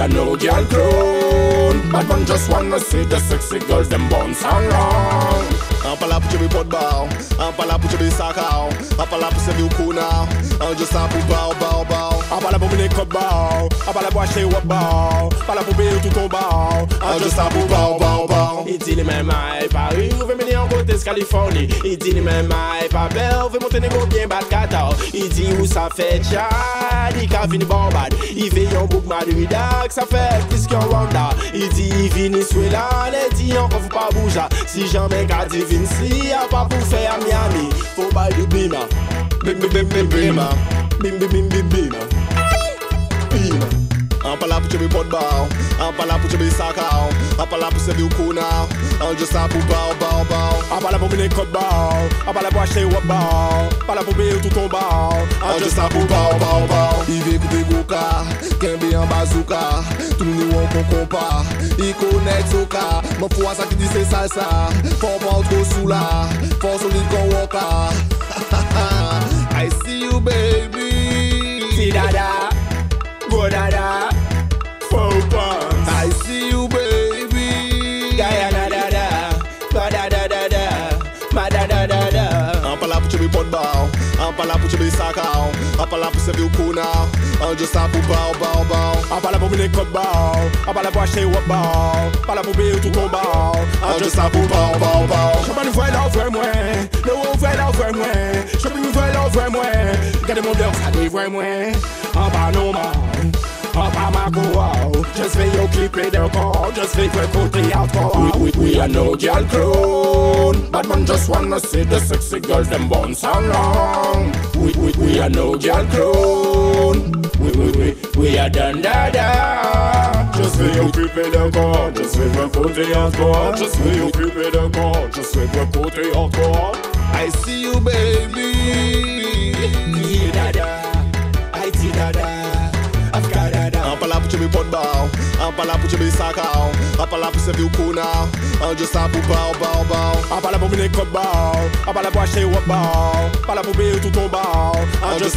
are no girl clone. Bad man just wanna see the sexy girls them bounce around. An pa la pou chebe pot ba An pa la pou chebe saka An pa la pou seve ou kou na An just an pou ba ou ba ou ba An pa la pou mene kod ba An pa la pou achete wap ba Pa la pou be ou tout ton ba An just an pou ba ou ba ou ba I di li men may Paris ou ve mene an kote Californie I di li men may Pa bel ou ve Montenegro bien bad kata I di ou sa fe bad, i ka vini bombad I ve yon bouk mad widak, sa fe plis ki yon wanda I di i vini swè la, le di yon kon fò pa bouja. Si jan men ka divin si, a pa pou fe a Miami Fò bay di bima, bim bim bim bim bima Bim bim bim bim bima lá pro time podbal, a pra lá pro time sacal, a pra lá pro serviu cunal, onde está pro pau, pau, pau, a pra lá pro menino codbal, a pra achei o abal, a pra lá pro meio tombal, onde está pro pau, pau, pau, e vem com peguca, quem bem a bazuca, tudo no on com compa, e conexuca, uma força que diz salsa, forma alto sulá força de com oca, I see you baby, cidadão. An pa la pou seve ou kou na An just an pou ba ou ba ou ba An pa la pou mene kod ba An pa la pou achete wap ba Pa la pou be ou tout ton ba An just an pou ba ou ba ou ba Chapa nou fwe la ou mwen Nou ou fwe la ou fwe mwen Chapa nou fwe la ou fwe mwen Gade moun dek sa dey fwe mwen An pa nou Ma go wow Just fe yo klipe de kon Just fe fwe kote out kon we, we, we are no girl clone. Bad man just wanna see the sexy girls them bounce along We, we, we are no girl clone. We, we, we, we are done da da. Just fe yo klipe de kon Just fe fwe kote out kon Just fe yo klipe de kon Just fe fwe kote out kon I see you baby servir pot bar An pa la pou chebe servir konaw An just sa pou baw baw baw An pa la pou vine kot baw An pa la pou achete wap baw An pa la pou beye touton baw An just